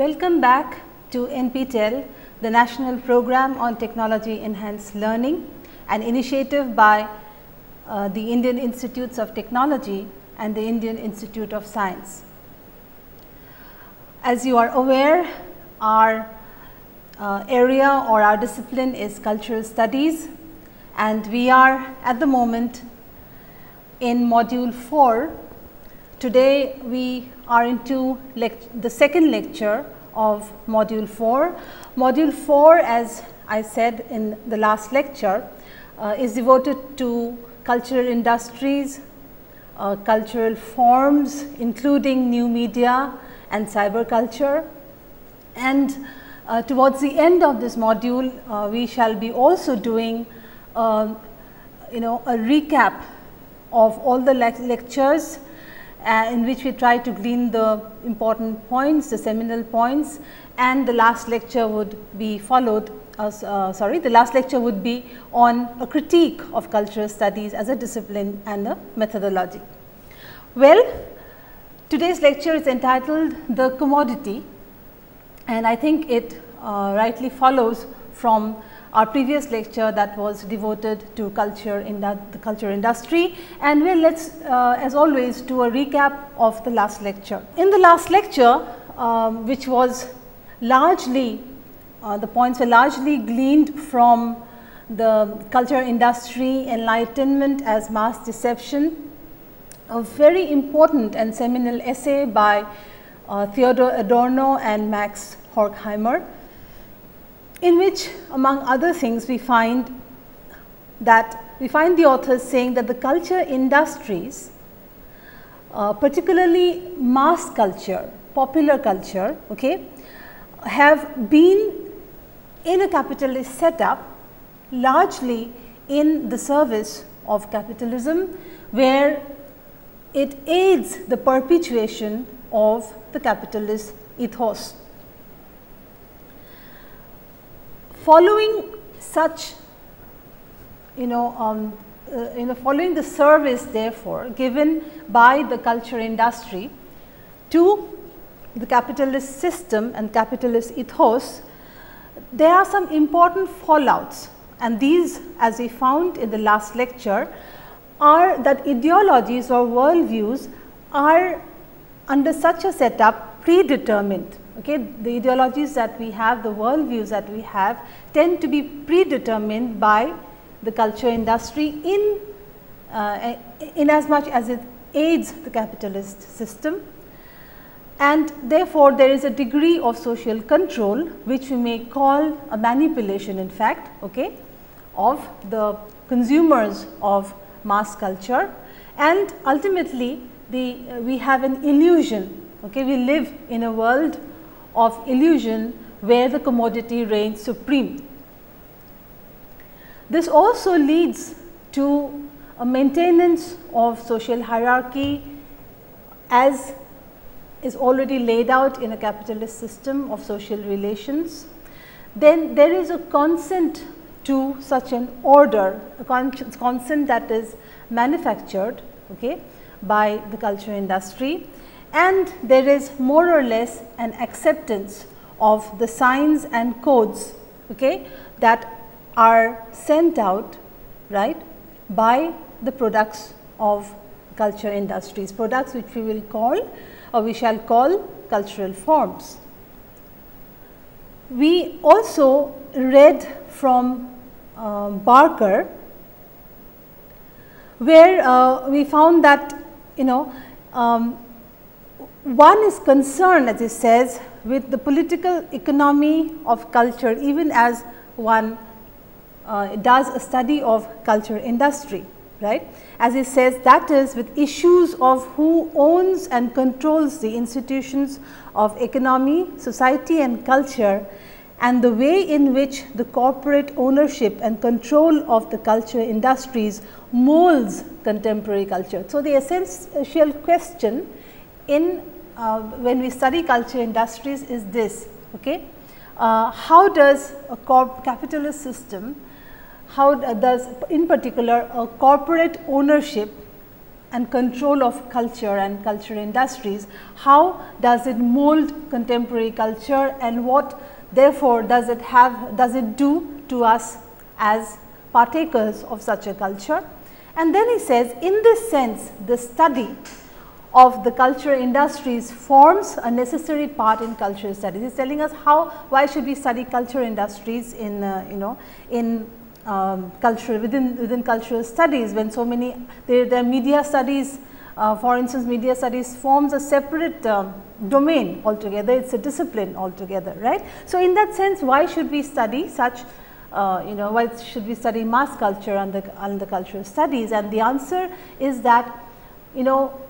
Welcome back to NPTEL, the National Program on Technology Enhanced Learning, an initiative by uh, the Indian Institutes of Technology and the Indian Institute of Science. As you are aware, our uh, area or our discipline is cultural studies and we are at the moment in module 4. Today we are into the second lecture of module 4. Module 4 as I said in the last lecture uh, is devoted to cultural industries, uh, cultural forms including new media and cyber culture. And uh, towards the end of this module, uh, we shall be also doing uh, you know a recap of all the le lectures uh, in which we try to glean the important points, the seminal points and the last lecture would be followed uh, sorry the last lecture would be on a critique of cultural studies as a discipline and a methodology. Well, today's lecture is entitled the commodity and I think it uh, rightly follows from our previous lecture that was devoted to culture in the culture industry and well let's uh, as always do a recap of the last lecture. In the last lecture um, which was largely uh, the points were largely gleaned from the culture industry enlightenment as mass deception a very important and seminal essay by uh, Theodor Adorno and Max Horkheimer in which among other things we find that we find the authors saying that the culture industries uh, particularly mass culture, popular culture okay, have been in a capitalist setup largely in the service of capitalism where it aids the perpetuation of the capitalist ethos. Following such you know um, uh, you know following the service therefore given by the culture industry to the capitalist system and capitalist ethos there are some important fallouts. And these as we found in the last lecture are that ideologies or worldviews are under such a setup predetermined Okay, the ideologies that we have, the worldviews that we have tend to be predetermined by the culture industry in, uh, in as much as it aids the capitalist system and therefore, there is a degree of social control which we may call a manipulation in fact okay, of the consumers of mass culture and ultimately the, uh, we have an illusion. Okay, we live in a world of illusion where the commodity reigns supreme. This also leads to a maintenance of social hierarchy as is already laid out in a capitalist system of social relations. Then there is a consent to such an order, a consent that is manufactured okay, by the culture industry and there is more or less an acceptance of the signs and codes okay, that are sent out right by the products of culture industries, products which we will call or we shall call cultural forms. We also read from uh, Barker where uh, we found that you know um, one is concerned as he says with the political economy of culture even as one uh, does a study of culture industry right. As he says that is with issues of who owns and controls the institutions of economy, society and culture and the way in which the corporate ownership and control of the culture industries molds contemporary culture. So, the essential question in uh, when we study culture industries is this. Okay? Uh, how does a capitalist system, how does in particular a corporate ownership and control of culture and culture industries, how does it mold contemporary culture and what therefore does it have, does it do to us as partakers of such a culture. And then he says in this sense the study of the culture industries forms a necessary part in cultural studies. He's telling us how, why should we study culture industries in, uh, you know, in um, cultural, within, within cultural studies when so many, the media studies, uh, for instance, media studies forms a separate um, domain altogether, it is a discipline altogether, right. So, in that sense, why should we study such uh, you know, why should we study mass culture under, under cultural studies? And the answer is that, you know,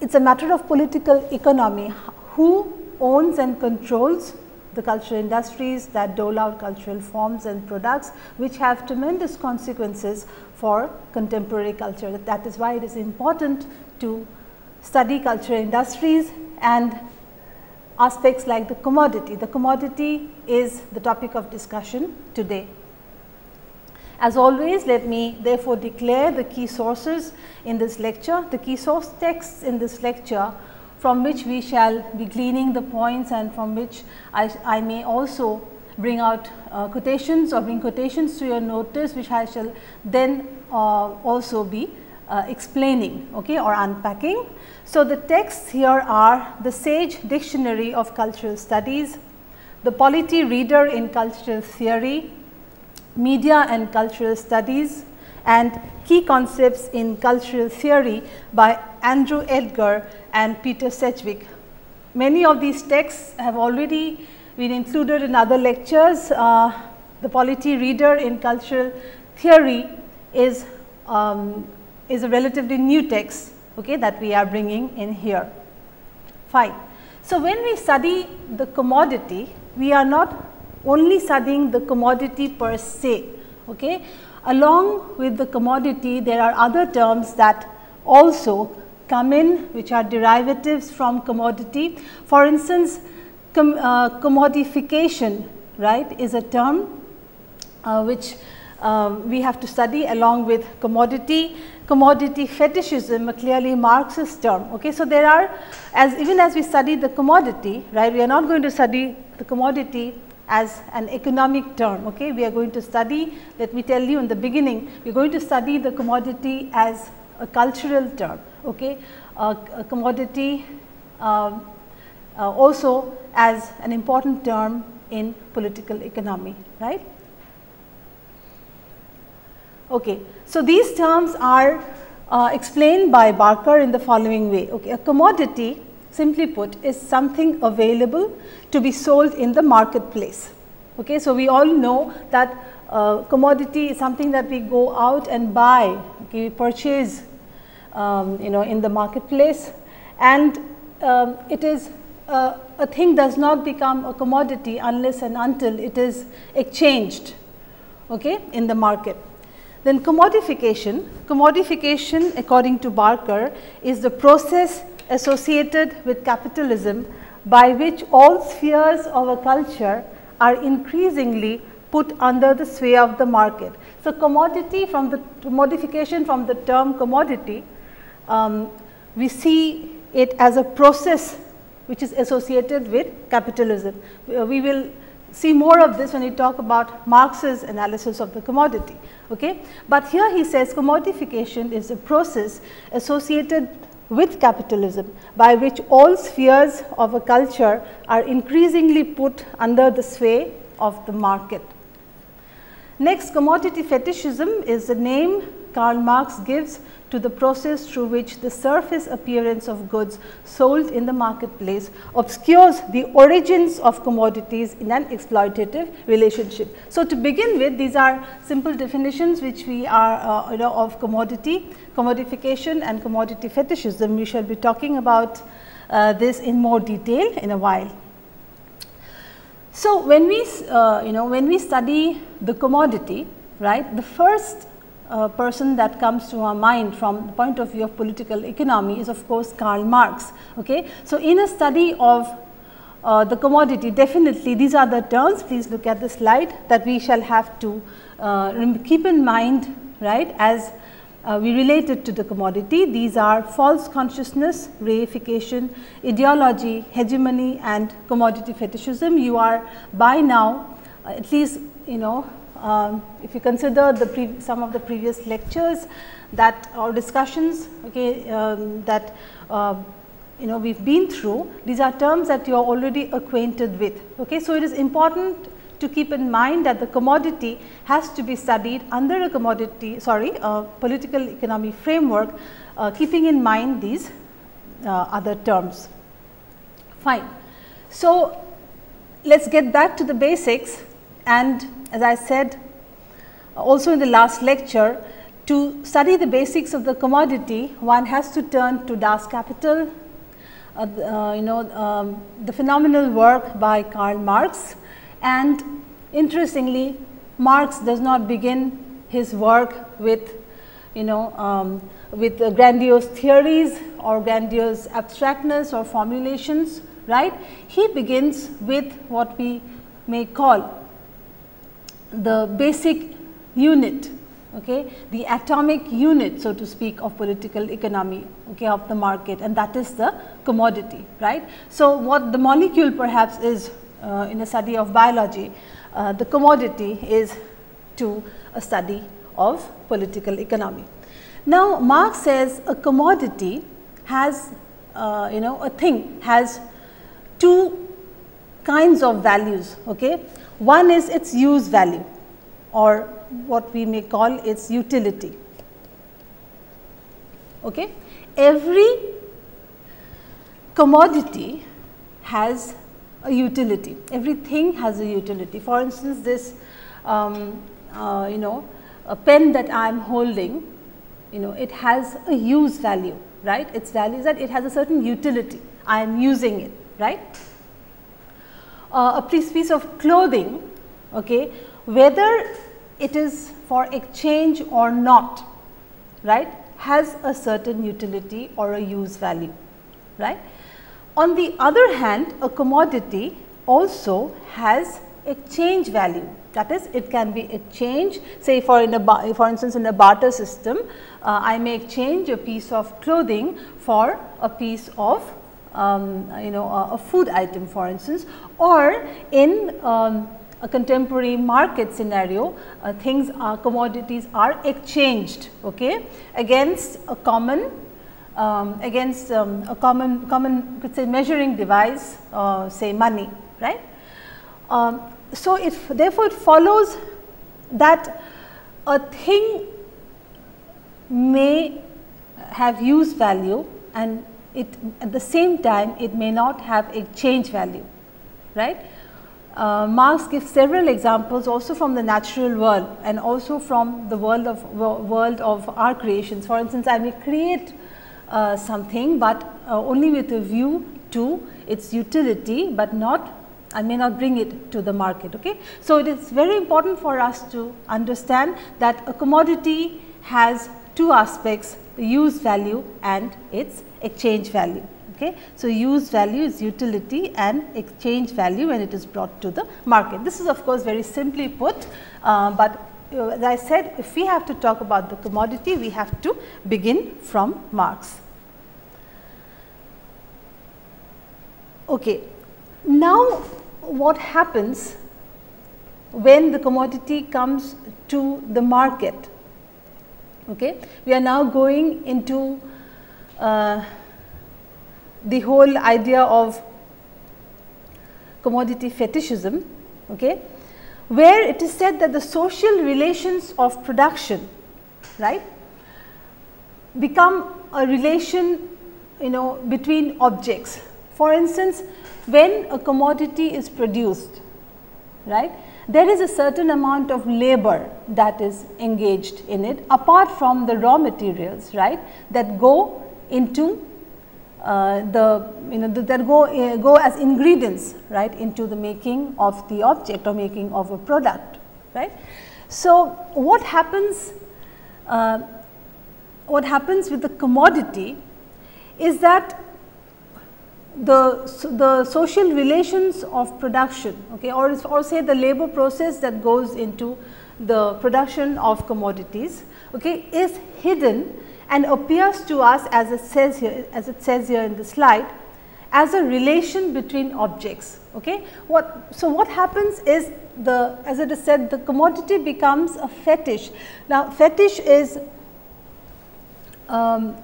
it is a matter of political economy. Who owns and controls the cultural industries that dole out cultural forms and products which have tremendous consequences for contemporary culture. That is why it is important to study cultural industries and aspects like the commodity. The commodity is the topic of discussion today. As always, let me therefore declare the key sources in this lecture. The key source texts in this lecture from which we shall be gleaning the points and from which I, I may also bring out uh, quotations or bring quotations to your notice which I shall then uh, also be uh, explaining okay, or unpacking. So, the texts here are the Sage Dictionary of Cultural Studies, the Polity Reader in Cultural Theory, Media and Cultural Studies and Key Concepts in Cultural Theory by Andrew Edgar and Peter Sedgwick. Many of these texts have already been included in other lectures. Uh, the Polity Reader in Cultural Theory is, um, is a relatively new text okay, that we are bringing in here. Fine. So, when we study the commodity, we are not only studying the commodity per se. Okay. Along with the commodity, there are other terms that also come in which are derivatives from commodity. For instance, com, uh, commodification right is a term uh, which um, we have to study along with commodity. Commodity fetishism, a clearly Marxist term. Okay. So, there are as even as we study the commodity, right, we are not going to study the commodity as an economic term. Okay. We are going to study, let me tell you in the beginning, we are going to study the commodity as a cultural term. Okay. Uh, a commodity um, uh, also as an important term in political economy. Right. Okay. So, these terms are uh, explained by Barker in the following way. Okay. A commodity simply put is something available to be sold in the marketplace. Okay. So, we all know that uh, commodity is something that we go out and buy, okay, we purchase um, you know in the marketplace and um, it is uh, a thing does not become a commodity unless and until it is exchanged okay, in the market. Then commodification, commodification according to Barker is the process associated with capitalism by which all spheres of a culture are increasingly put under the sway of the market. So, commodity from the modification from the term commodity, um, we see it as a process which is associated with capitalism. Uh, we will see more of this when we talk about Marx's analysis of the commodity. Okay? But here he says commodification is a process associated with capitalism by which all spheres of a culture are increasingly put under the sway of the market. Next commodity fetishism is the name Karl Marx gives to the process through which the surface appearance of goods sold in the marketplace obscures the origins of commodities in an exploitative relationship. So, to begin with these are simple definitions which we are uh, you know of commodity, commodification and commodity fetishism. We shall be talking about uh, this in more detail in a while. So, when we uh, you know when we study the commodity right the first uh, person that comes to our mind from the point of view of political economy is of course Karl Marx. Okay? So, in a study of uh, the commodity definitely these are the terms please look at the slide that we shall have to uh, keep in mind right as uh, we relate it to the commodity. These are false consciousness, reification, ideology, hegemony and commodity fetishism. You are by now uh, at least you know um, if you consider the some of the previous lectures that or discussions okay, um, that uh, you know we have been through, these are terms that you are already acquainted with. Okay. So, it is important to keep in mind that the commodity has to be studied under a commodity sorry a political economy framework uh, keeping in mind these uh, other terms. Fine. So, let us get back to the basics and as I said also in the last lecture to study the basics of the commodity one has to turn to Das Kapital, uh, uh, you know um, the phenomenal work by Karl Marx and interestingly Marx does not begin his work with you know um, with uh, grandiose theories or grandiose abstractness or formulations right. He begins with what we may call the basic unit okay, the atomic unit so to speak of political economy okay, of the market and that is the commodity right. So, what the molecule perhaps is uh, in a study of biology, uh, the commodity is to a study of political economy. Now, Marx says a commodity has uh, you know a thing has two kinds of values. Okay? One is its use value or what we may call its utility. Okay? Every commodity has a utility, everything has a utility. For instance, this um, uh, you know a pen that I am holding, you know it has a use value, right. Its value is that it has a certain utility, I am using it, right. Uh, a piece, piece of clothing, okay, whether it is for exchange or not, right, has a certain utility or a use value, right. On the other hand, a commodity also has exchange value. That is it can be exchanged say for in a for instance in a barter system uh, I may exchange a piece of clothing for a piece of um, you know a, a, food item for instance. Or in um, a contemporary market scenario uh, things are commodities are exchanged okay against a common um, against um, a common common could say measuring device uh, say money right. Um, so, it therefore, it follows that a thing may have use value and it at the same time it may not have exchange value right. Uh, Marx gives several examples also from the natural world and also from the world of world of our creations. For instance, I may create uh, something, but uh, only with a view to its utility, but not I may not bring it to the market. Okay? So, it is very important for us to understand that a commodity has two aspects the use value and its exchange value. Okay? So, use value is utility and exchange value when it is brought to the market. This is of course, very simply put, uh, but as I said if we have to talk about the commodity we have to begin from Marx. Okay. Now, what happens when the commodity comes to the market? Okay. We are now going into uh, the whole idea of commodity fetishism, okay, where it is said that the social relations of production right, become a relation you know between objects. For instance, when a commodity is produced, right, there is a certain amount of labor that is engaged in it apart from the raw materials, right, that go into uh, the you know that go uh, go as ingredients right into the making of the object or making of a product right. So, what happens uh, what happens with the commodity is that the, the social relations of production okay, or, or say the labor process that goes into the production of commodities okay, is hidden and appears to us as it says here as it says here in the slide as a relation between objects. Okay. What, so, what happens is the as it is said the commodity becomes a fetish. Now, fetish is um,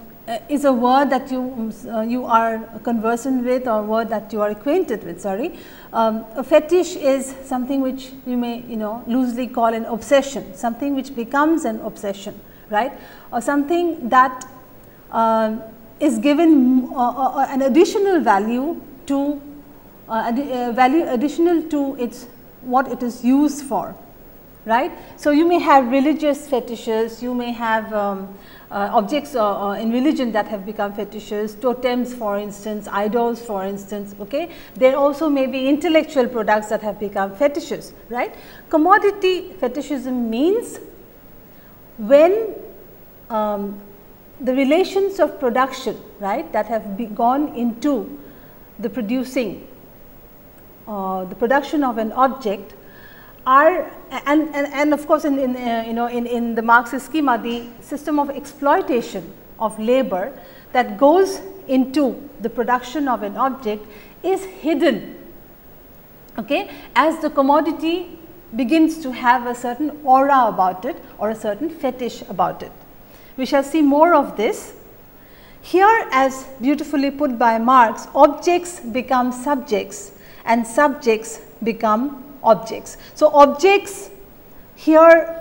is a word that you uh, you are conversant with or word that you are acquainted with sorry. Um, a fetish is something which you may you know loosely call an obsession something which becomes an obsession right or something that uh, is given uh, uh, uh, an additional value to uh, value additional to its what it is used for right. So, you may have religious fetishes, you may have um, uh, objects uh, in religion that have become fetishes, totems for instance, idols for instance. Okay. There also may be intellectual products that have become fetishes, right. Commodity fetishism means when um, the relations of production right that have gone into the producing uh, the production of an object are and, and, and of course, in, in uh, you know in, in the Marxist schema the system of exploitation of labor that goes into the production of an object is hidden okay, as the commodity begins to have a certain aura about it or a certain fetish about it. We shall see more of this. Here as beautifully put by Marx, objects become subjects and subjects become objects. So, objects here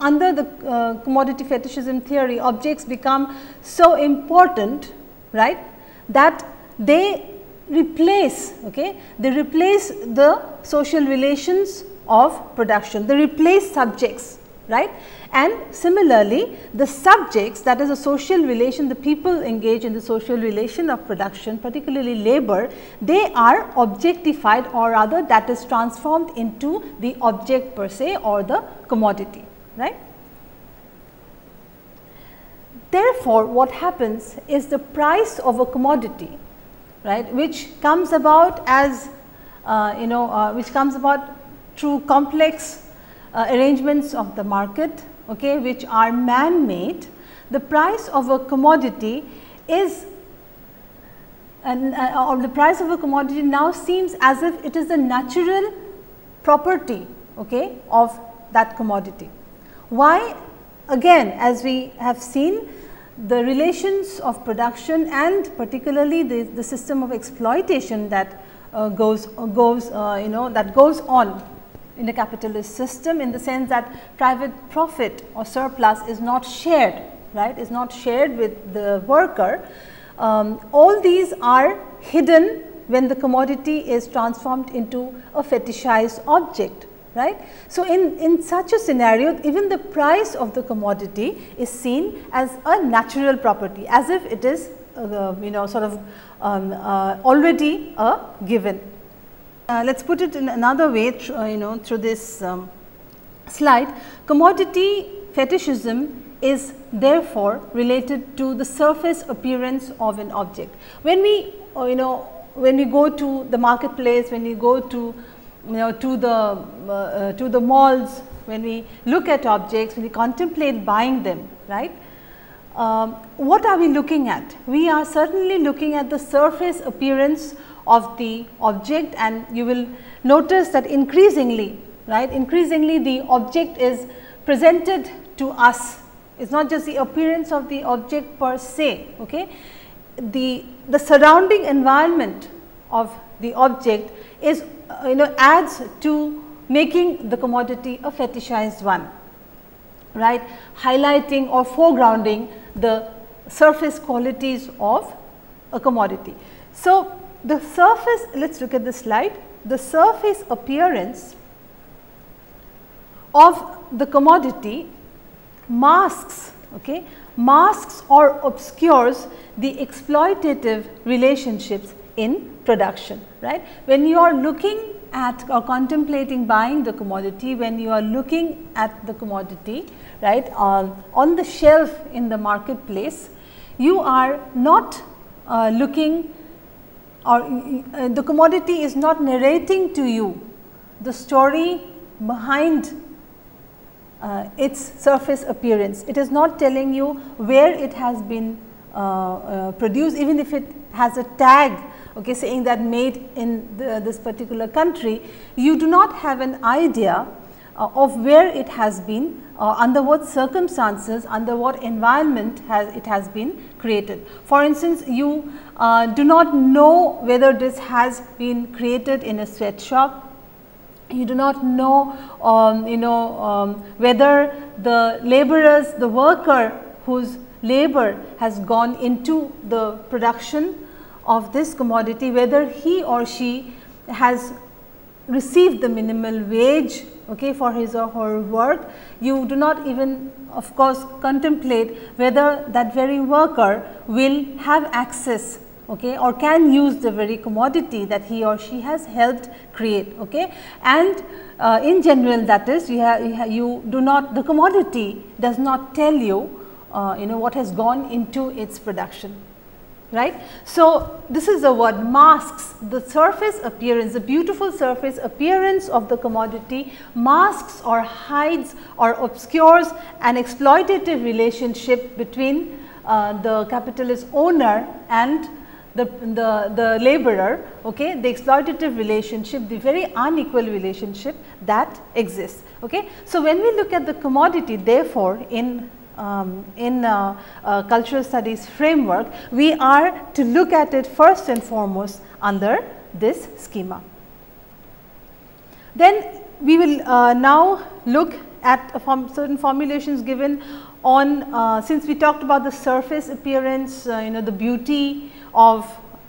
under the uh, commodity fetishism theory, objects become so important, right, that they replace, okay, they replace the social relations of production, they replace subjects, right. And similarly, the subjects that is a social relation, the people engage in the social relation of production, particularly labor, they are objectified or rather that is transformed into the object per se or the commodity, right. Therefore, what happens is the price of a commodity, right, which comes about as uh, you know, uh, which comes about through complex uh, arrangements of the market okay, which are man made, the price of a commodity is and uh, or the price of a commodity now seems as if it is a natural property okay, of that commodity. Why? Again as we have seen the relations of production and particularly the, the system of exploitation that uh, goes uh, goes uh, you know that goes on in a capitalist system in the sense that private profit or surplus is not shared, right, is not shared with the worker. Um, all these are hidden when the commodity is transformed into a fetishized object, right. So, in, in such a scenario even the price of the commodity is seen as a natural property as if it is uh, you know sort of um, uh, already a given. Uh, let us put it in another way uh, you know through this um, slide. Commodity fetishism is therefore related to the surface appearance of an object. When we uh, you know when we go to the marketplace, when we go to you know to the uh, uh, to the malls, when we look at objects, when we contemplate buying them, right. Um, what are we looking at? We are certainly looking at the surface appearance of the object and you will notice that increasingly right increasingly the object is presented to us. It is not just the appearance of the object per se okay? The the surrounding environment of the object is uh, you know adds to making the commodity a fetishized one right? Highlighting or foregrounding the surface qualities of a commodity so the surface, let us look at the slide, the surface appearance of the commodity masks, okay, masks or obscures the exploitative relationships in production, right. When you are looking at or contemplating buying the commodity, when you are looking at the commodity, right, on the shelf in the marketplace, you are not uh, looking or uh, the commodity is not narrating to you the story behind uh, its surface appearance. It is not telling you where it has been uh, uh, produced even if it has a tag okay, saying that made in the, this particular country, you do not have an idea uh, of where it has been, uh, under what circumstances, under what environment has it has been created. For instance, you uh, do not know whether this has been created in a sweatshop you do not know um, you know um, whether the laborers the worker whose labor has gone into the production of this commodity whether he or she has received the minimal wage okay, for his or her work. You do not even of course contemplate whether that very worker will have access okay, or can use the very commodity that he or she has helped create. Okay. And uh, in general that is you, have, you, have, you do not the commodity does not tell you uh, you know what has gone into its production right. So, this is the word masks the surface appearance, the beautiful surface appearance of the commodity masks or hides or obscures an exploitative relationship between uh, the capitalist owner and the, the, the laborer, okay, the exploitative relationship, the very unequal relationship that exists. Okay. So, when we look at the commodity therefore, in um, in uh, uh, cultural studies framework, we are to look at it first and foremost under this schema. Then we will uh, now look at form certain formulations given on uh, since we talked about the surface appearance, uh, you know the beauty of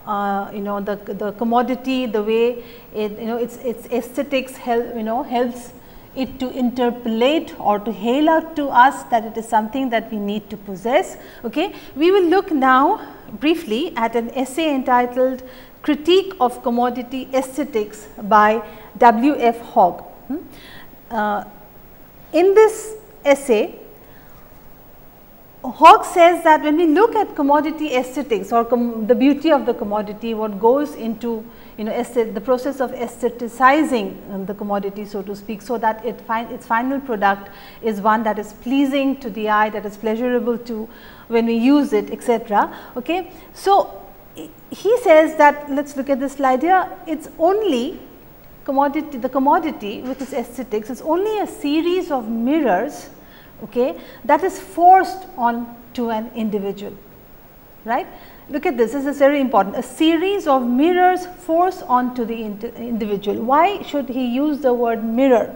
uh, you know the, the commodity, the way it you know its its aesthetics help you know helps it to interpolate or to hail out to us that it is something that we need to possess. Okay. We will look now briefly at an essay entitled Critique of Commodity Aesthetics by W. F. Haug. Hmm. Uh, in this essay, Haug says that when we look at commodity aesthetics or the beauty of the commodity, what goes into you know the process of aestheticizing um, the commodity so to speak so that it its final product is one that is pleasing to the eye that is pleasurable to when we use it etc. Okay. So, he says that let us look at this slide here it is only commodity the commodity with its aesthetics is only a series of mirrors okay, that is forced on to an individual. Right. Look at this, this is very important. A series of mirrors force onto the individual. Why should he use the word mirror?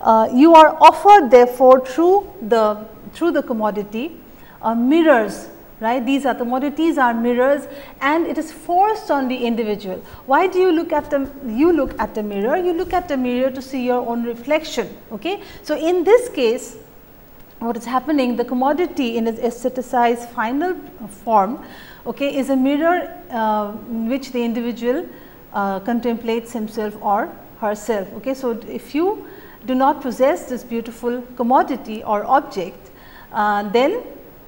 Uh, you are offered therefore through the through the commodity uh, mirrors. Right? These are commodities are mirrors and it is forced on the individual. Why do you look at the you look at the mirror? You look at the mirror to see your own reflection. Okay? So in this case what is happening the commodity in its aestheticized final form okay, is a mirror uh, in which the individual uh, contemplates himself or herself. Okay. So, if you do not possess this beautiful commodity or object, uh, then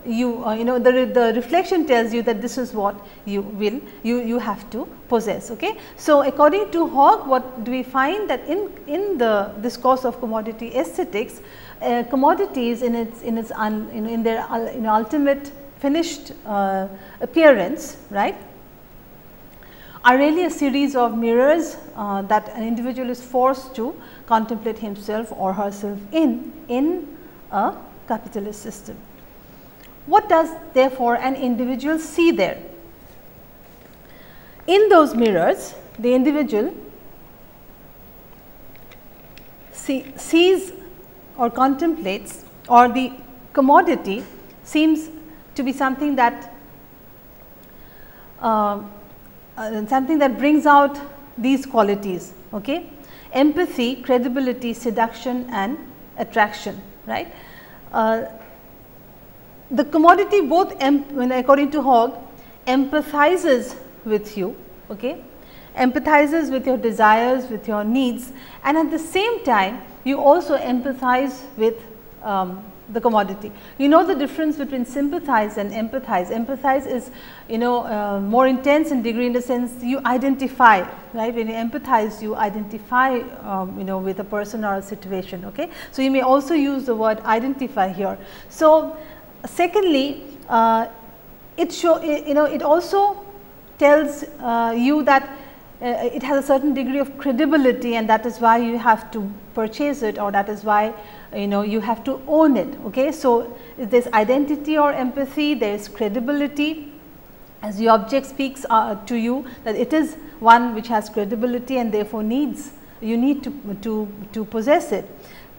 you uh, you know the, the reflection tells you that this is what you will you you have to possess okay so according to Haug what do we find that in in the this course of commodity aesthetics uh, commodities in its in its un, in, in their in ultimate finished uh, appearance, right, are really a series of mirrors uh, that an individual is forced to contemplate himself or herself in, in a capitalist system. What does therefore an individual see there? In those mirrors, the individual see, sees or contemplates or the commodity seems to be something that uh, uh, something that brings out these qualities okay? Empathy credibility seduction and attraction right? Uh, the commodity both when according to Haug empathizes with you okay? Empathizes with your desires with your needs and at the same time you also empathize with um, the commodity. You know the difference between sympathize and empathize. Empathize is you know uh, more intense in degree in the sense you identify right when you empathize you identify um, you know with a person or a situation. Okay. So, you may also use the word identify here. So, secondly uh, it show you know it also tells uh, you that uh, it has a certain degree of credibility and that is why you have to purchase it or that is why you know you have to own it. Okay? So, there is identity or empathy, there is credibility as the object speaks uh, to you that it is one which has credibility and therefore needs you need to, to, to possess it.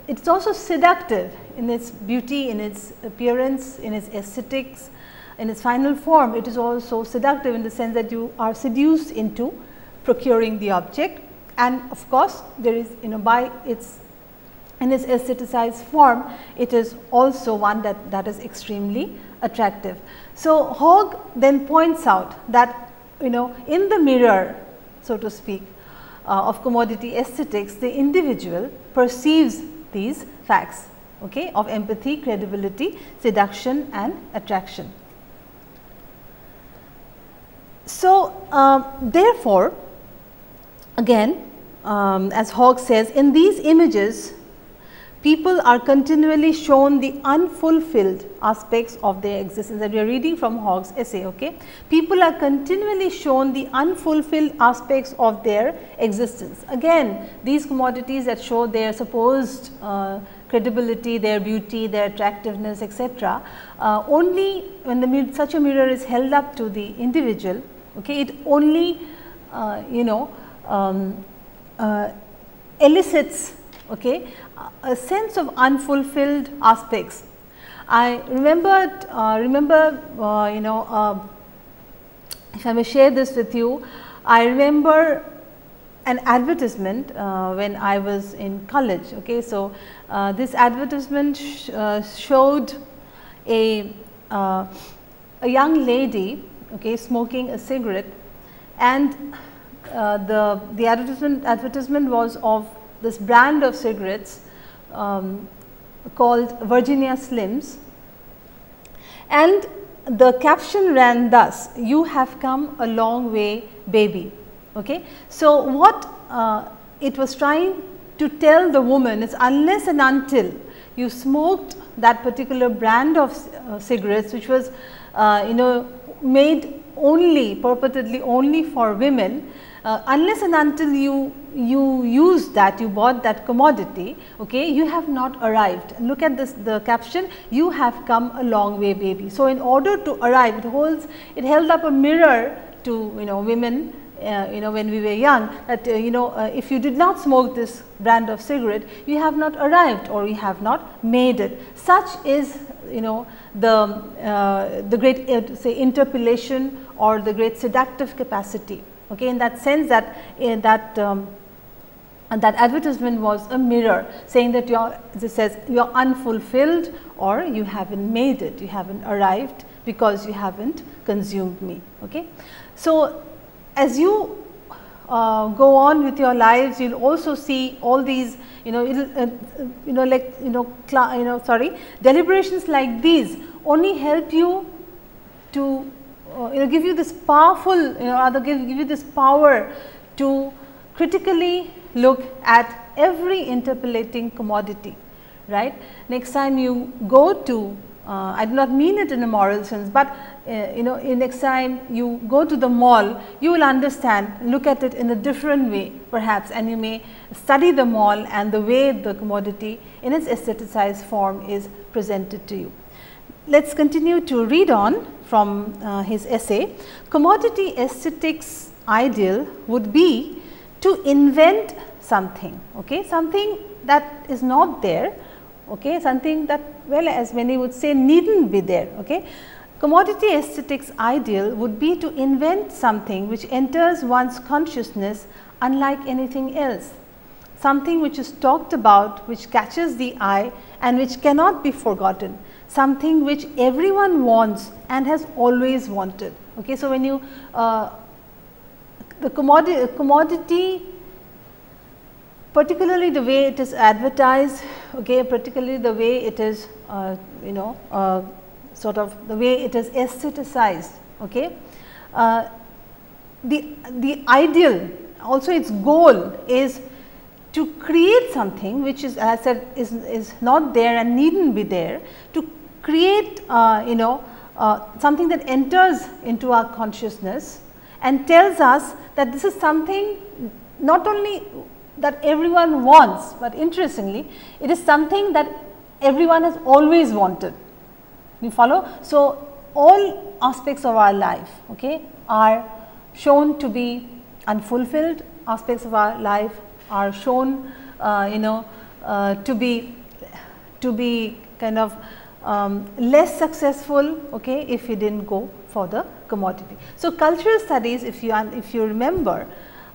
It is also seductive in its beauty, in its appearance, in its aesthetics, in its final form. It is also seductive in the sense that you are seduced into procuring the object and of course, there is you know by its in its aestheticized form it is also one that, that is extremely attractive. So, Haug then points out that you know in the mirror so to speak uh, of commodity aesthetics the individual perceives these facts okay, of empathy, credibility, seduction and attraction. So, uh, therefore, again um, as Haug says in these images people are continually shown the unfulfilled aspects of their existence that we are reading from Haug's essay. Okay? People are continually shown the unfulfilled aspects of their existence. Again these commodities that show their supposed uh, credibility, their beauty, their attractiveness etc. Uh, only when the such a mirror is held up to the individual, okay, it only uh, you know um, uh, elicits okay, a sense of unfulfilled aspects. I remembered, uh, remember, uh, you know, uh, if I may share this with you, I remember an advertisement uh, when I was in college. Okay, so uh, this advertisement sh uh, showed a a young lady, okay, smoking a cigarette, and the the advertisement advertisement was of this brand of cigarettes um, called Virginia Slims and the caption ran thus you have come a long way baby. Okay. So, what uh, it was trying to tell the woman is unless and until you smoked that particular brand of uh, cigarettes which was uh, you know made only purportedly only for women uh, unless and until you you use that you bought that commodity okay you have not arrived. Look at this the caption you have come a long way baby. So in order to arrive it holds it held up a mirror to you know women uh, you know when we were young that uh, you know uh, if you did not smoke this brand of cigarette you have not arrived or you have not made it. Such is you know the uh, the great uh, say interpellation or the great seductive capacity okay, in that sense that in that um, that advertisement was a mirror saying that you are it says you are unfulfilled or you haven't made it, you haven't arrived because you haven't consumed me. Okay. So, as you uh, go on with your lives, you will also see all these you know uh, you know like you know you know sorry deliberations like these only help you to uh, you know give you this powerful you know rather give, give you this power to critically look at every interpolating commodity right. Next time you go to uh, I do not mean it in a moral sense, but uh, you know in next time you go to the mall you will understand look at it in a different way perhaps and you may study the mall and the way the commodity in its aestheticized form is presented to you. Let us continue to read on from uh, his essay. Commodity aesthetics ideal would be to invent something, okay, something that is not there, okay, something that well as many would say needn't be there. Okay. Commodity aesthetics ideal would be to invent something which enters one's consciousness unlike anything else, something which is talked about, which catches the eye and which cannot be forgotten something which everyone wants and has always wanted. Okay. So, when you uh, the commodity, commodity particularly the way it is advertised okay, particularly the way it is uh, you know uh, sort of the way it is aestheticized. Okay. Uh, the, the ideal also its goal is to create something which is as I said is, is not there and needn't be there to create uh, you know uh, something that enters into our consciousness and tells us that this is something not only that everyone wants, but interestingly it is something that everyone has always wanted. You follow? So, all aspects of our life okay, are shown to be unfulfilled, aspects of our life are shown uh, you know uh, to be to be kind of um, less successful okay, if we did not go for the commodity. So, cultural studies if you if you remember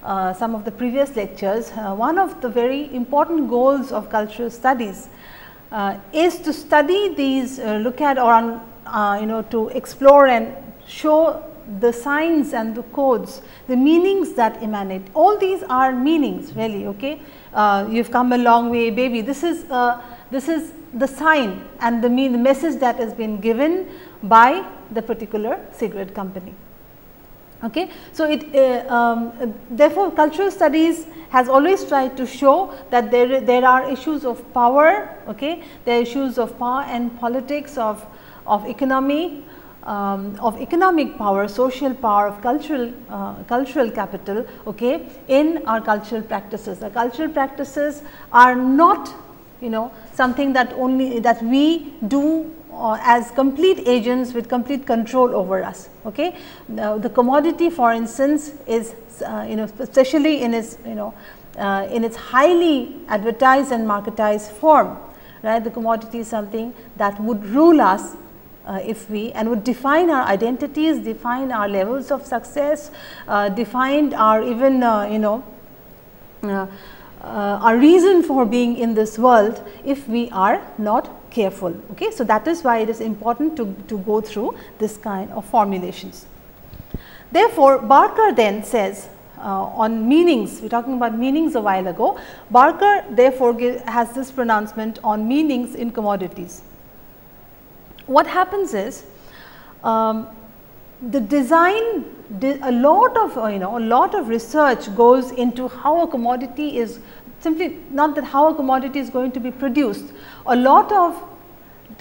uh, some of the previous lectures, uh, one of the very important goals of cultural studies uh, is to study these uh, look at or on, uh, you know to explore and show the signs and the codes, the meanings that emanate. All these are meanings really okay. Uh, you have come a long way baby. This is this is the sign and the mean the message that has been given by the particular cigarette company. Okay. So, it uh, um, therefore, cultural studies has always tried to show that there, there are issues of power, okay. there are issues of power and politics of, of economy, um, of economic power, social power, of cultural, uh, cultural capital okay, in our cultural practices. Our cultural practices are not you know something that only that we do uh, as complete agents with complete control over us. Okay. Now, the commodity for instance is uh, you know especially in its you know uh, in its highly advertised and marketized form right the commodity is something that would rule us uh, if we and would define our identities, define our levels of success, uh, define our even uh, you know uh, our reason for being in this world if we are not careful. Okay? So, that is why it is important to, to go through this kind of formulations. Therefore, Barker then says uh, on meanings, we are talking about meanings a while ago, Barker therefore give, has this pronouncement on meanings in commodities. What happens is um, the design a lot of you know a lot of research goes into how a commodity is simply not that how a commodity is going to be produced. A lot of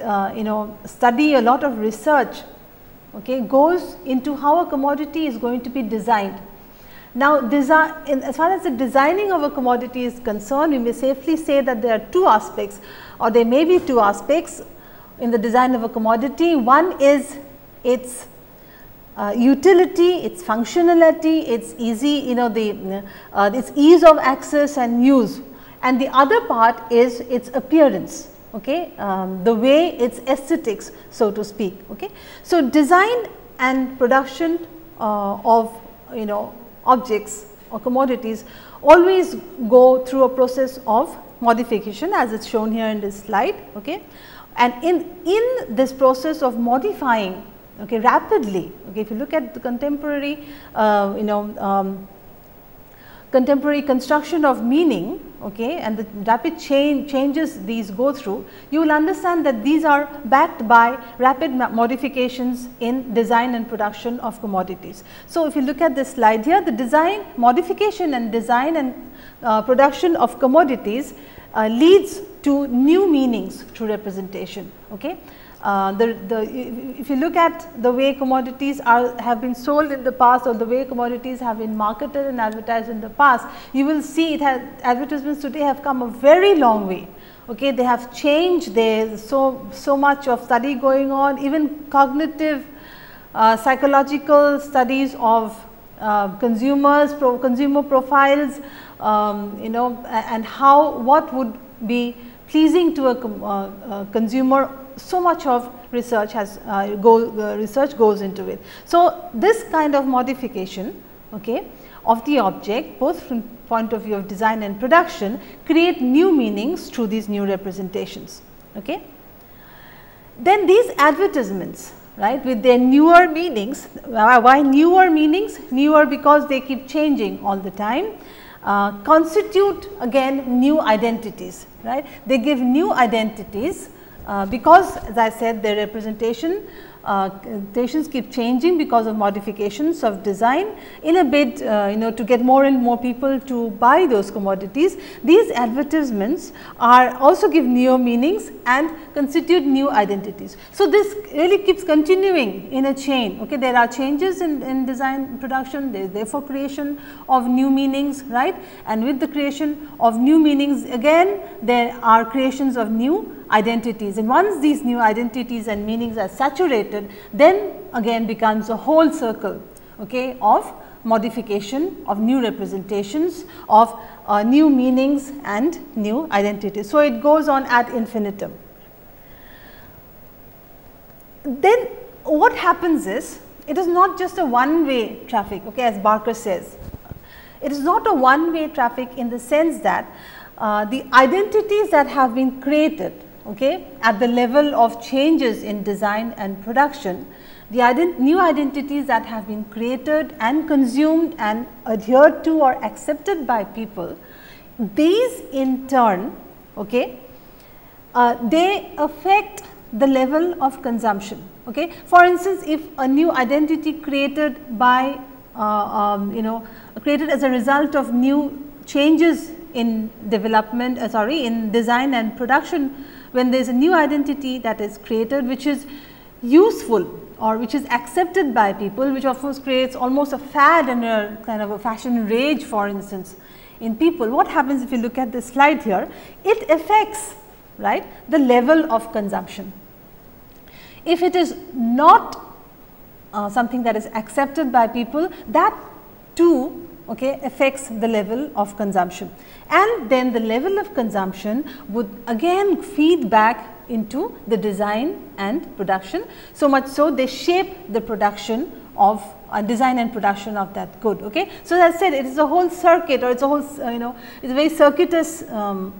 uh, you know study, a lot of research okay, goes into how a commodity is going to be designed. Now, design, as far as the designing of a commodity is concerned, we may safely say that there are two aspects or there may be two aspects in the design of a commodity. One is its uh, utility, its functionality, its easy, you know, the uh, its ease of access and use, and the other part is its appearance. Okay, um, the way its aesthetics, so to speak. Okay, so design and production uh, of you know objects or commodities always go through a process of modification as it's shown here in this slide. Okay, and in in this process of modifying okay, rapidly. Okay, if you look at the contemporary, uh, you know, um, contemporary construction of meaning okay, and the rapid change changes these go through, you will understand that these are backed by rapid modifications in design and production of commodities. So, if you look at this slide here, the design modification and design and uh, production of commodities uh, leads to new meanings through representation. Okay. Uh, the, the, if you look at the way commodities are have been sold in the past or the way commodities have been marketed and advertised in the past, you will see it has advertisements today have come a very long way. Okay, they have changed. There is so so much of study going on. Even cognitive, uh, psychological studies of uh, consumers, pro consumer profiles, um, you know, and how what would be pleasing to a, uh, a consumer so much of research has uh, go, uh, research goes into it. So, this kind of modification okay, of the object both from point of view of design and production create new meanings through these new representations. Okay. Then these advertisements right with their newer meanings, why newer meanings? Newer because they keep changing all the time uh, constitute again new identities, right. They give new identities uh, because as I said their representation uh, keep changing because of modifications of design in a bid uh, you know to get more and more people to buy those commodities. These advertisements are also give new meanings and constitute new identities. So, this really keeps continuing in a chain okay there are changes in, in design production there is therefore creation of new meanings right and with the creation of new meanings again there are creations of new identities and once these new identities and meanings are saturated then again becomes a whole circle okay, of modification of new representations of uh, new meanings and new identities. So, it goes on ad infinitum. Then what happens is it is not just a one way traffic okay, as Barker says. It is not a one way traffic in the sense that uh, the identities that have been created okay, at the level of changes in design and production, the ident new identities that have been created and consumed and adhered to or accepted by people, these in turn okay, uh, they affect the level of consumption. Okay. For instance, if a new identity created by uh, um, you know created as a result of new changes in development uh, sorry in design and production when there is a new identity that is created which is useful or which is accepted by people which of course creates almost a fad and a kind of a fashion rage for instance in people. What happens if you look at this slide here? It affects right the level of consumption. If it is not uh, something that is accepted by people that too okay, affects the level of consumption and then the level of consumption would again feed back into the design and production. So much so they shape the production of uh, design and production of that good. Okay. So, as I said it is a whole circuit or it is a whole uh, you know it is a very circuitous um,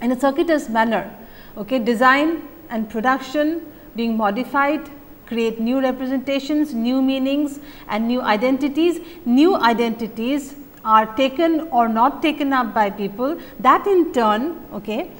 in a circuitous manner. Okay. Design and production being modified create new representations, new meanings and new identities. New identities are taken or not taken up by people that in turn okay,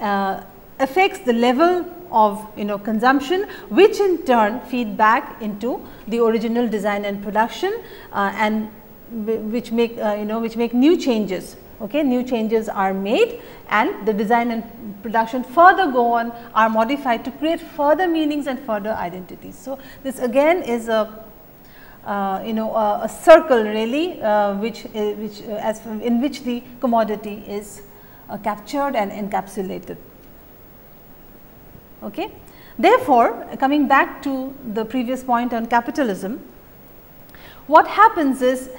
uh, affects the level of you know consumption which in turn feed back into the original design and production uh, and which make uh, you know which make new changes okay new changes are made and the design and production further go on are modified to create further meanings and further identities. So this again is a uh, you know a, a circle really uh, which uh, which uh, as in which the commodity is uh, captured and encapsulated. Okay? Therefore coming back to the previous point on capitalism what happens is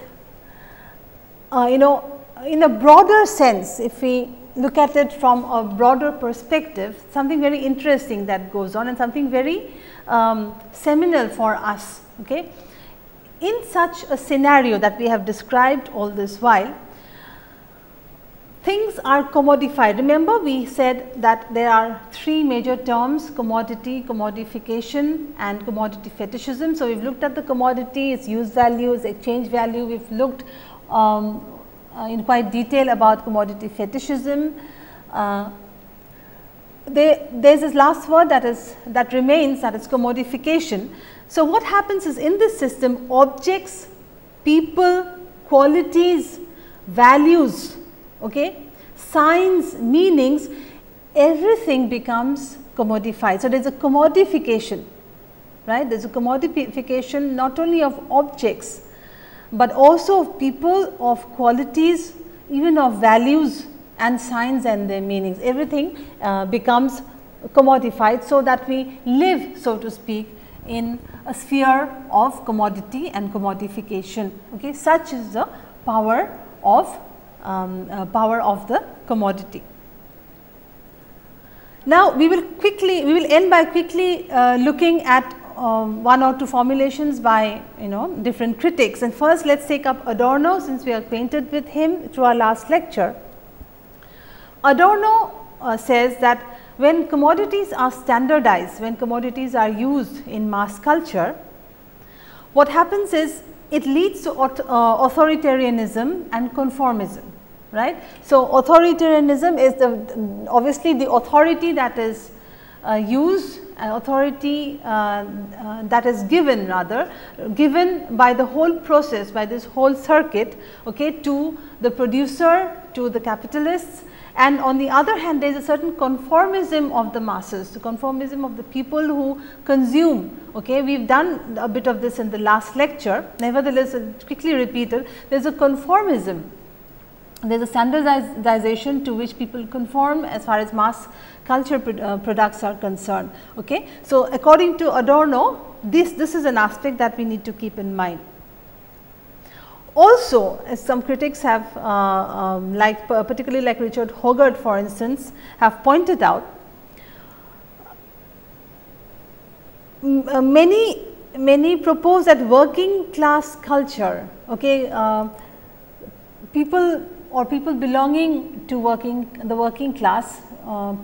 uh, you know in a broader sense if we look at it from a broader perspective something very interesting that goes on and something very um, seminal for us okay in such a scenario that we have described all this while, things are commodified. Remember we said that there are three major terms commodity, commodification and commodity fetishism. So, we have looked at the commodity, its use value, its exchange value, we have looked um, in quite detail about commodity fetishism. Uh, there is this last word that is that remains that is commodification. So, what happens is in this system objects, people, qualities, values, okay, signs, meanings, everything becomes commodified. So, there is a commodification, right. There is a commodification not only of objects, but also of people, of qualities, even of values and signs and their meanings. Everything uh, becomes commodified so that we live so to speak in a sphere of commodity and commodification. Okay. Such is the power of um, uh, power of the commodity. Now, we will quickly we will end by quickly uh, looking at one or two formulations by you know different critics and first let us take up Adorno since we are acquainted with him through our last lecture. Adorno uh, says that when commodities are standardized, when commodities are used in mass culture, what happens is it leads to uh, authoritarianism and conformism. right. So, authoritarianism is the obviously the authority that is uh, used authority uh, uh, that is given rather given by the whole process by this whole circuit okay, to the producer to the capitalists and on the other hand there is a certain conformism of the masses, the conformism of the people who consume. Okay. We have done a bit of this in the last lecture, nevertheless quickly repeated there is a conformism there is a standardization to which people conform as far as mass culture uh, products are concerned. Okay. So, according to Adorno this, this is an aspect that we need to keep in mind. Also as some critics have uh, um, like particularly like Richard Hoggart for instance have pointed out uh, many many propose that working class culture okay, uh, people or people belonging to working the working class uh,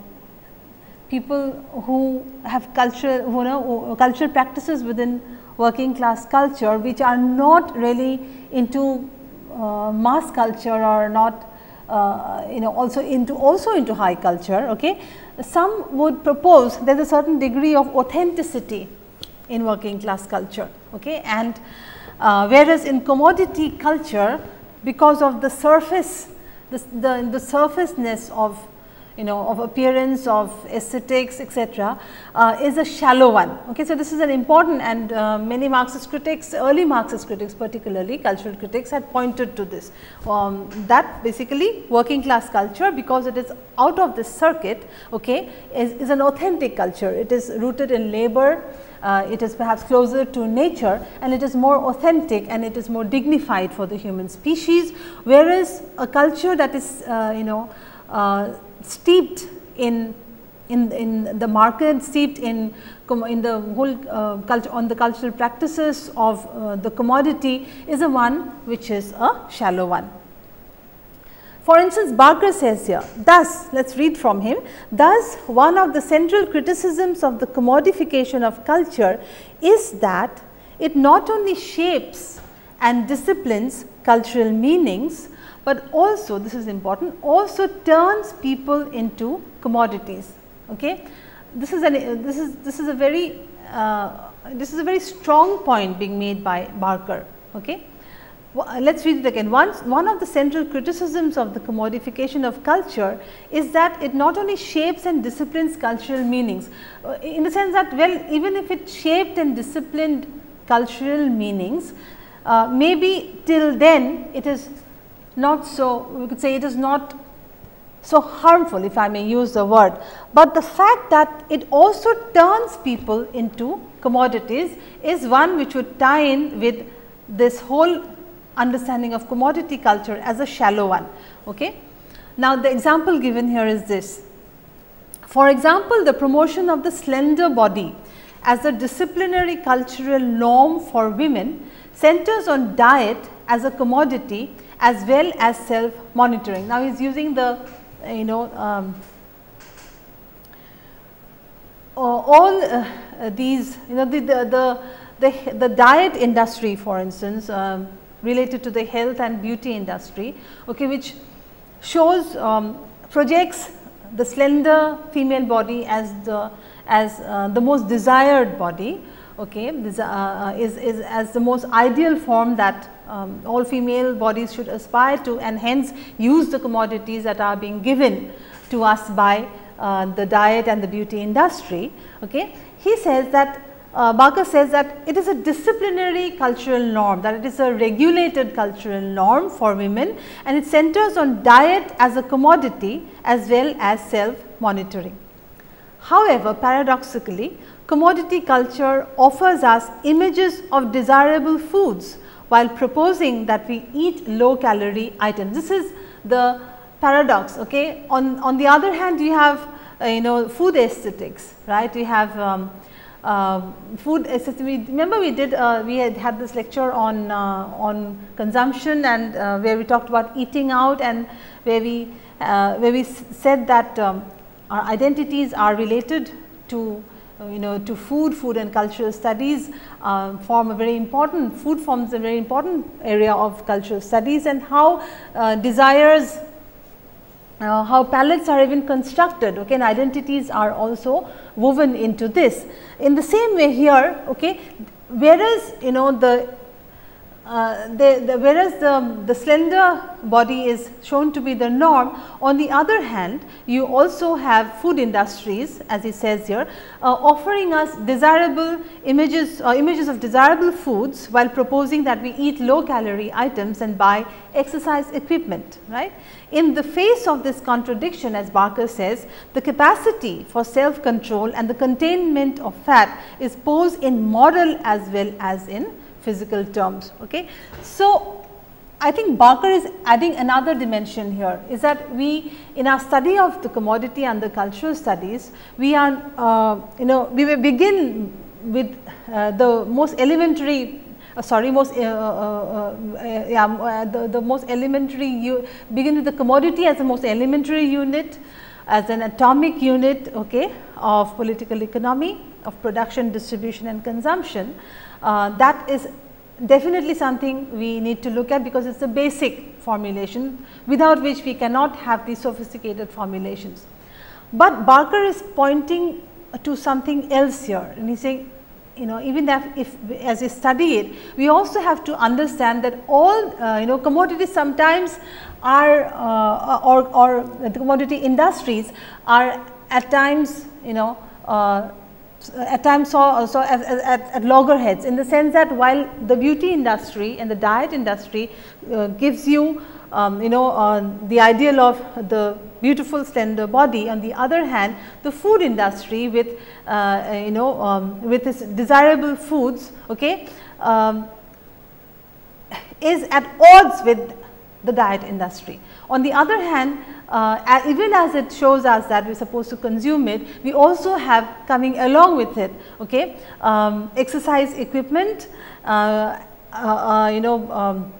people who have culture who know cultural practices within working class culture which are not really into uh, mass culture or not uh, you know also into also into high culture okay? Some would propose there is a certain degree of authenticity in working class culture okay? And uh, whereas in commodity culture because of the surface, the, the, the surfaceness of you know of appearance of aesthetics etc., uh, is a shallow one. Okay. So, this is an important and uh, many Marxist critics early Marxist critics particularly cultural critics had pointed to this um, that basically working class culture because it is out of this circuit okay, is, is an authentic culture. It is rooted in labor, uh, it is perhaps closer to nature and it is more authentic and it is more dignified for the human species. Whereas, a culture that is uh, you know uh, steeped in in, in the market, steeped in, in the whole uh, culture on the cultural practices of uh, the commodity is a one which is a shallow one. For instance, Barker says here, thus let us read from him, thus one of the central criticisms of the commodification of culture is that it not only shapes and disciplines cultural meanings, but also this is important also turns people into commodities. Okay? This is an this is this is a very uh, this is a very strong point being made by Barker. Okay? Let us read it again. One, one of the central criticisms of the commodification of culture is that it not only shapes and disciplines cultural meanings, uh, in the sense that well even if it shaped and disciplined cultural meanings, uh, maybe till then it is not so we could say it is not so harmful if I may use the word, but the fact that it also turns people into commodities is one which would tie in with this whole understanding of commodity culture as a shallow one. Okay. Now, the example given here is this. For example, the promotion of the slender body as a disciplinary cultural norm for women centers on diet as a commodity as well as self monitoring. Now, he is using the you know um, all uh, these you know the, the, the, the, diet industry for instance um, related to the health and beauty industry, okay, which shows um, projects the slender female body as the as uh, the most desired body okay this uh, uh, is, is as the most ideal form that um, all female bodies should aspire to and hence use the commodities that are being given to us by uh, the diet and the beauty industry okay. He says that uh, Barker says that it is a disciplinary cultural norm, that it is a regulated cultural norm for women and it centers on diet as a commodity as well as self monitoring. However, paradoxically, commodity culture offers us images of desirable foods while proposing that we eat low calorie items. This is the paradox. Okay? On, on the other hand, you have uh, you know food aesthetics, right? We have um, food accessibility. Remember we did uh, we had had this lecture on uh, on consumption and uh, where we talked about eating out and where we uh, where we said that um, our identities are related to uh, you know to food, food and cultural studies form a very important food forms a very important area of cultural studies and how desires uh, how palates are even constructed okay and identities are also woven into this. In the same way here okay whereas you know the uh, the, the, whereas the, the slender body is shown to be the norm, on the other hand you also have food industries as he says here uh, offering us desirable images uh, images of desirable foods while proposing that we eat low calorie items and buy exercise equipment right. In the face of this contradiction as Barker says the capacity for self control and the containment of fat is posed in moral as well as in physical terms. Okay. So, I think Barker is adding another dimension here is that we in our study of the commodity and the cultural studies we are uh, you know we will begin with uh, the most elementary sorry most uh, uh, uh, yeah, the, the most elementary you begin with the commodity as the most elementary unit as an atomic unit okay, of political economy of production distribution and consumption uh, that is definitely something we need to look at because it is a basic formulation without which we cannot have these sophisticated formulations. But Barker is pointing to something else here and he is saying you know even if, as we study it we also have to understand that all uh, you know commodities sometimes are uh, or, or the commodity industries are at times you know uh, at times also at, at, at, loggerheads in the sense that while the beauty industry and the diet industry uh, gives you um, you know uh, the ideal of the beautiful slender body on the other hand the food industry with uh, you know um, with its desirable foods okay um, is at odds with the diet industry. On the other hand uh, even as it shows us that we are supposed to consume it, we also have coming along with it okay, um, exercise equipment, uh, uh, uh you know um,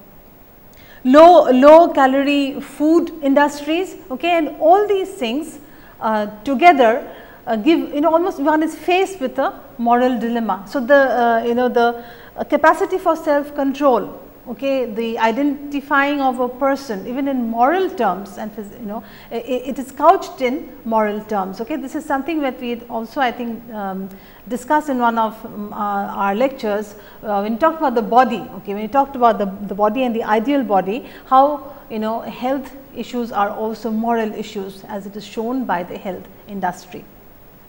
low, low calorie food industries okay, and all these things uh, together uh, give you know almost one is faced with a moral dilemma. So, the you know the capacity for self control okay, the identifying of a person even in moral terms and you know it, it is couched in moral terms. Okay. This is something that we also I think um, discussed in one of um, uh, our lectures uh, when we talked about the body, okay, when we talked about the, the body and the ideal body, how you know health issues are also moral issues as it is shown by the health industry.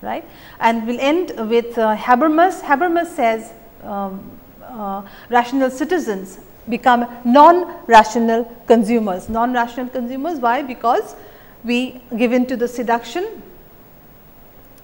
right? And we will end with uh, Habermas. Habermas says um, uh, rational citizens become non-rational consumers. Non-rational consumers why? Because we give in to the seduction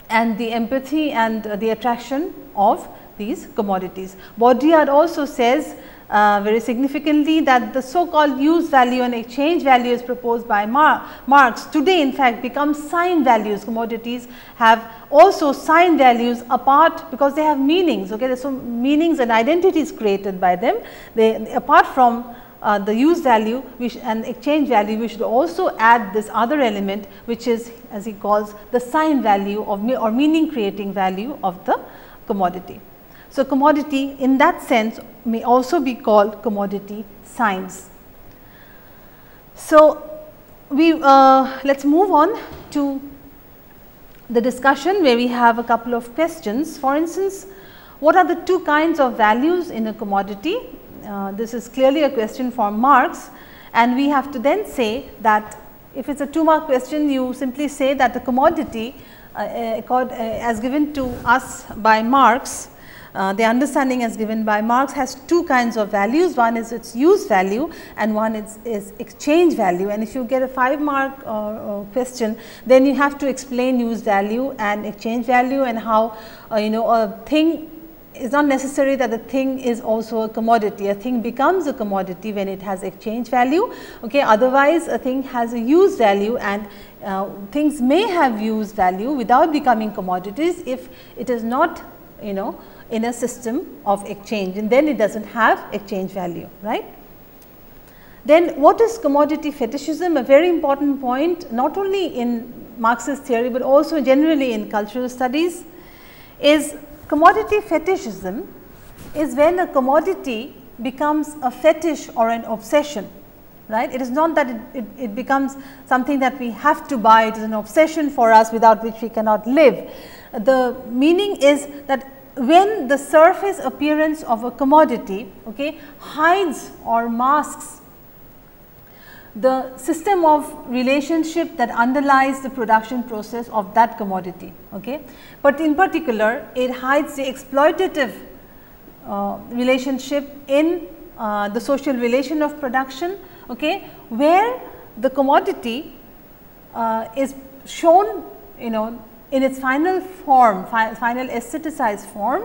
and the empathy and the attraction of these commodities. Baudrillard also says uh, very significantly that the so called use value and exchange value is proposed by Mar Marx today in fact becomes sign values. Commodities have also sign values apart because they have meanings okay? Some meanings and identities created by them. They apart from uh, the use value and exchange value we should also add this other element which is as he calls the sign value of me or meaning creating value of the commodity. So, commodity in that sense may also be called commodity science. So, we uh, let us move on to the discussion where we have a couple of questions. For instance, what are the two kinds of values in a commodity? Uh, this is clearly a question for Marx and we have to then say that if it is a 2 mark question you simply say that the commodity uh, uh, uh as given to us by Marx uh, the understanding as given by Marx has two kinds of values, one is its use value and one is, is exchange value and if you get a 5 mark uh, uh, question then you have to explain use value and exchange value and how uh, you know a thing is not necessary that the thing is also a commodity. A thing becomes a commodity when it has exchange value. Okay. Otherwise, a thing has a use value and uh, things may have use value without becoming commodities if it is not you know in a system of exchange and then it does not have exchange value, right. Then what is commodity fetishism? A very important point not only in Marxist theory, but also generally in cultural studies is commodity fetishism is when a commodity becomes a fetish or an obsession right. It is not that it, it, it, becomes something that we have to buy, it is an obsession for us without which we cannot live. The meaning is that when the surface appearance of a commodity okay, hides or masks the system of relationship that underlies the production process of that commodity. Okay. But in particular, it hides the exploitative uh, relationship in uh, the social relation of production, okay, where the commodity uh, is shown you know in its final form, fi final aestheticized form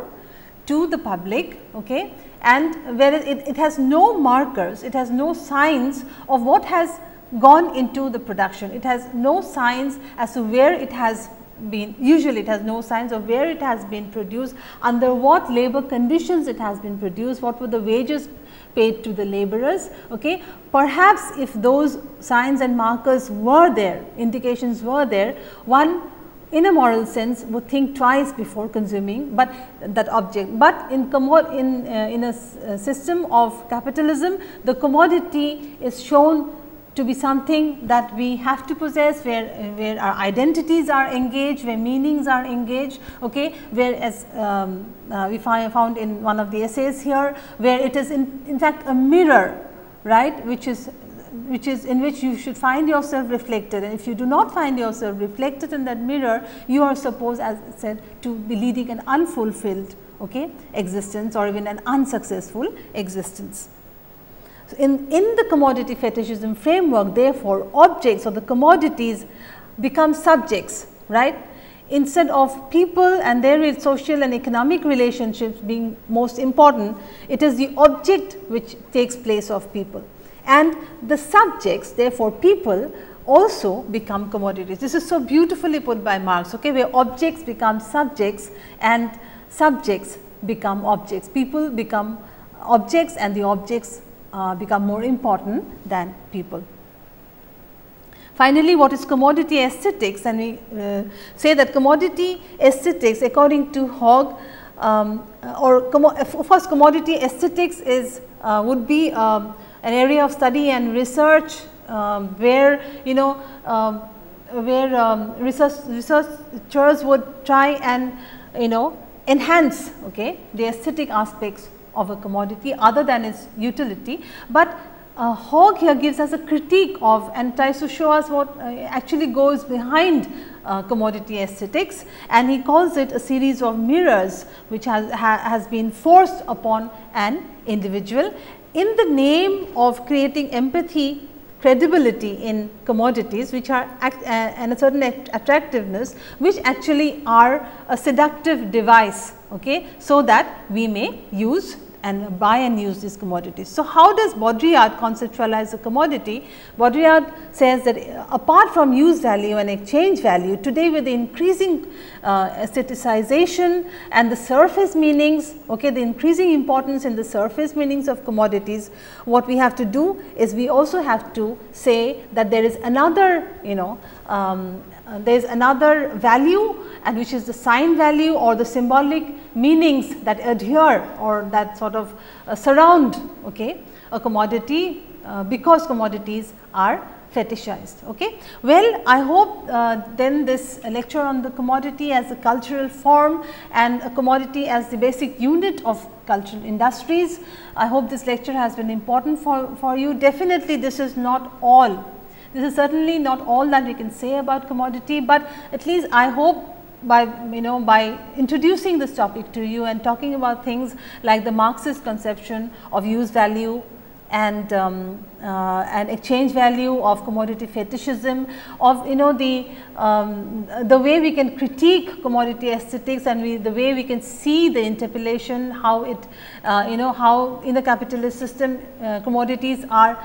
to the public okay, and where it, it has no markers, it has no signs of what has gone into the production. It has no signs as to where it has been usually it has no signs of where it has been produced, under what labor conditions it has been produced, what were the wages paid to the laborers. Okay. Perhaps if those signs and markers were there, indications were there, one in a moral sense would think twice before consuming, but that object. But in, in, uh, in a uh, system of capitalism, the commodity is shown to be something that we have to possess where, where our identities are engaged, where meanings are engaged, okay, where as um, uh, we find, found in one of the essays here, where it is in, in fact a mirror, right, which is which is in which you should find yourself reflected. And if you do not find yourself reflected in that mirror, you are supposed as I said to be leading an unfulfilled okay, existence or even an unsuccessful existence. So, in, in the commodity fetishism framework therefore, objects or the commodities become subjects right? Instead of people and their social and economic relationships being most important, it is the object which takes place of people and the subjects therefore people also become commodities. This is so beautifully put by Marx okay, where objects become subjects and subjects become objects. People become objects and the objects uh, become more important than people. Finally, what is commodity aesthetics and we uh, say that commodity aesthetics according to Haug um, or of course, commodity aesthetics is uh, would be um, an area of study and research um, where you know um, where um, research researchers would try and you know enhance okay the aesthetic aspects of a commodity other than its utility, but uh, Haug here gives us a critique of and tries to show us what uh, actually goes behind uh, commodity aesthetics and he calls it a series of mirrors which has, ha, has been forced upon an individual in the name of creating empathy credibility in commodities which are uh, and a certain attractiveness which actually are a seductive device okay, so that we may use and buy and use these commodities. So, how does Baudrillard conceptualize a commodity? Baudrillard says that uh, apart from use value and exchange value, today with the increasing uh, aestheticization and the surface meanings, okay, the increasing importance in the surface meanings of commodities, what we have to do is we also have to say that there is another, you know, um, uh, there is another value and which is the sign value or the symbolic meanings that adhere or that sort of uh, surround okay, a commodity uh, because commodities are fetishized. Okay. Well, I hope uh, then this lecture on the commodity as a cultural form and a commodity as the basic unit of cultural industries. I hope this lecture has been important for, for you. Definitely this is not all this is certainly not all that we can say about commodity, but at least I hope by you know by introducing this topic to you and talking about things like the Marxist conception of use value and um, uh, and exchange value of commodity fetishism of you know the um, the way we can critique commodity aesthetics and we, the way we can see the interpellation how it uh, you know how in the capitalist system uh, commodities are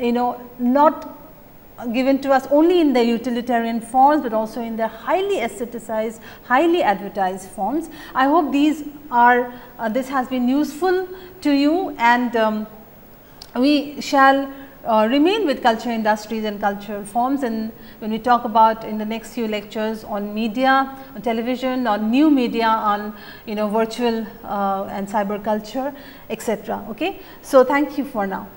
you know not given to us only in their utilitarian forms, but also in their highly aestheticized, highly advertised forms. I hope these are, uh, this has been useful to you and um, we shall uh, remain with culture industries and cultural forms and when we talk about in the next few lectures on media, on television, on new media, on you know virtual uh, and cyber culture, etc. Okay? So, thank you for now.